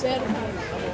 Zero.